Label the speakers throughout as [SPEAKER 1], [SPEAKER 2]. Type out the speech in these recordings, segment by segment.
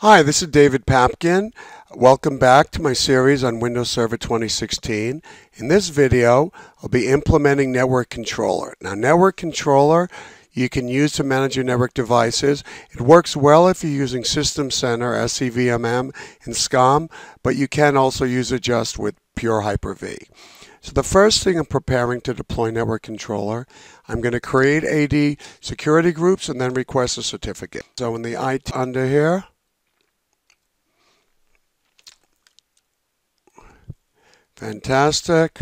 [SPEAKER 1] Hi, this is David Papkin. Welcome back to my series on Windows Server 2016. In this video, I'll be implementing Network Controller. Now, Network Controller you can use to manage your network devices. It works well if you're using System Center, SCVMM, and SCOM, but you can also use it just with pure Hyper-V. So the first thing I'm preparing to deploy Network Controller, I'm going to create AD security groups and then request a certificate. So in the IT under here, Fantastic.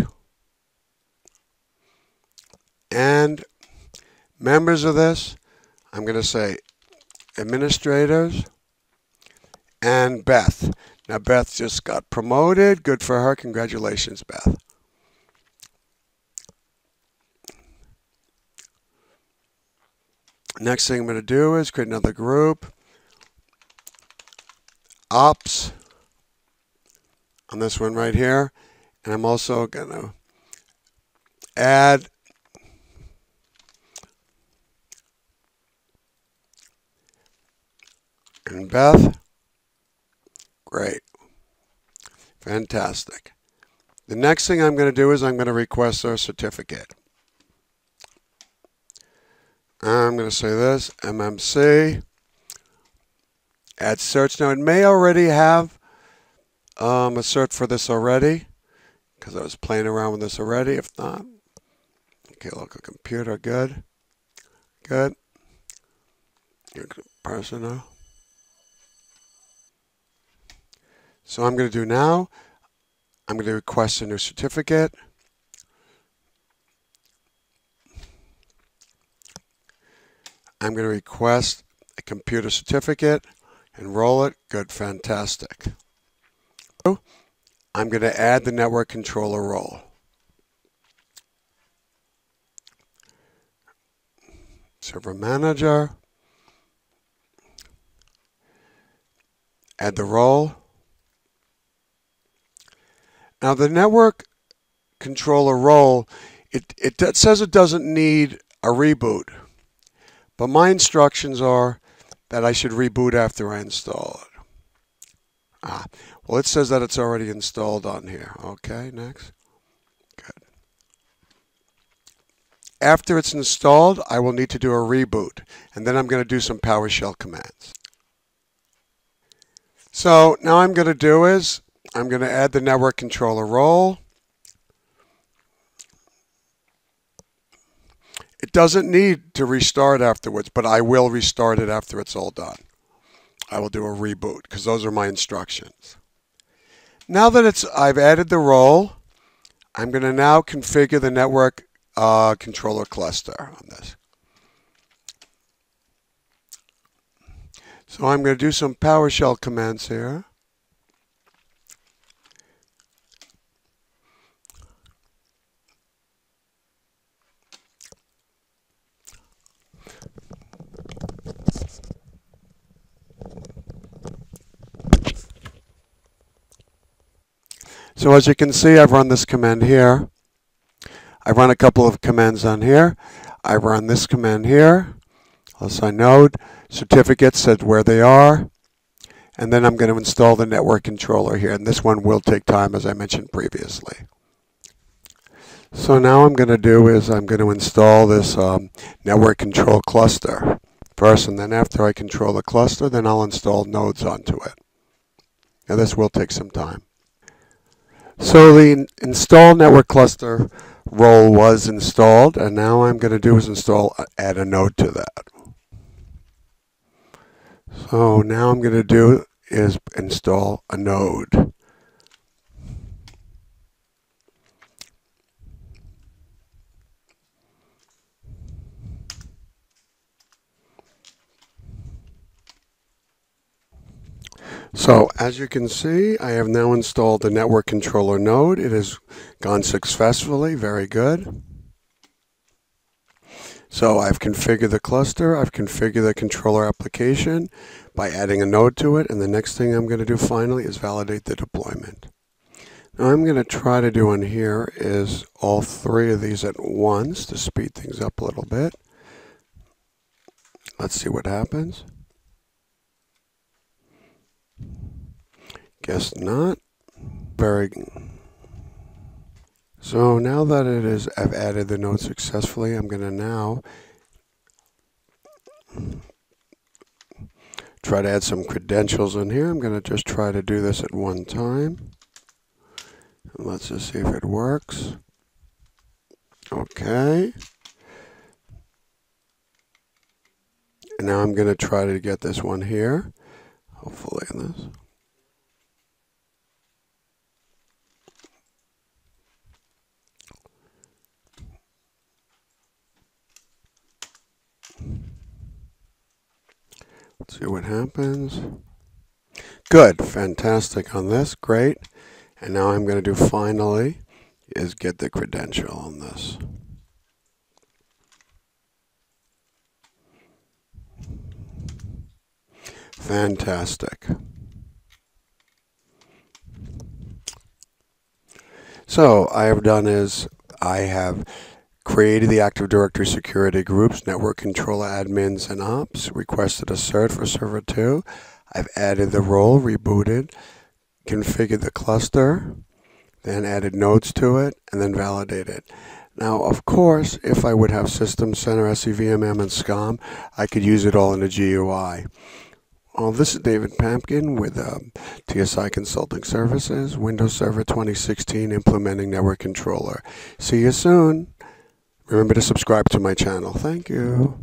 [SPEAKER 1] And members of this, I'm going to say administrators and Beth. Now, Beth just got promoted. Good for her. Congratulations, Beth. Next thing I'm going to do is create another group. Ops on this one right here. And I'm also going to add and Beth. Great. Fantastic. The next thing I'm going to do is I'm going to request our certificate. I'm going to say this, MMC, add search. Now it may already have um, a cert for this already because I was playing around with this already. If not, okay, local computer, good, good. Personal. So I'm going to do now, I'm going to request a new certificate. I'm going to request a computer certificate, enroll it, good, fantastic. I'm going to add the network controller role. Server manager. Add the role. Now the network controller role, it, it, says it doesn't need a reboot. But my instructions are that I should reboot after I install it. Ah, well, it says that it's already installed on here. Okay, next. Good. After it's installed, I will need to do a reboot, and then I'm going to do some PowerShell commands. So now I'm going to do is, I'm going to add the network controller role. It doesn't need to restart afterwards, but I will restart it after it's all done. I will do a reboot because those are my instructions. Now that it's I've added the role, I'm going to now configure the network uh, controller cluster on this. So I'm going to do some PowerShell commands here. So as you can see, I've run this command here. I run a couple of commands on here. I run this command here. I'll assign node. Certificates said where they are. And then I'm going to install the network controller here. And this one will take time, as I mentioned previously. So now I'm going to do is I'm going to install this um, network control cluster first. And then after I control the cluster, then I'll install nodes onto it. Now this will take some time. So the install network cluster role was installed, and now I'm going to do is install, uh, add a node to that. So now I'm going to do is install a node. So as you can see, I have now installed the network controller node. It has gone successfully, very good. So I've configured the cluster, I've configured the controller application by adding a node to it, and the next thing I'm going to do finally is validate the deployment. Now I'm going to try to do on here is all three of these at once to speed things up a little bit. Let's see what happens. Guess not. Very. So now that it is, I've added the node successfully, I'm going to now try to add some credentials in here. I'm going to just try to do this at one time. Let's just see if it works. Okay. And now I'm going to try to get this one here. Hopefully this. Let's see what happens. Good, fantastic on this, great. And now I'm going to do finally is get the credential on this. Fantastic. So I have done is I have created the Active Directory security groups, network controller admins and ops, requested a cert for server 2. I've added the role, rebooted, configured the cluster, then added nodes to it, and then validated. Now, of course, if I would have System Center, SCVMM, and SCOM, I could use it all in a GUI. Well, this is David Papkin with um, TSI Consulting Services, Windows Server 2016 Implementing Network Controller. See you soon. Remember to subscribe to my channel. Thank you.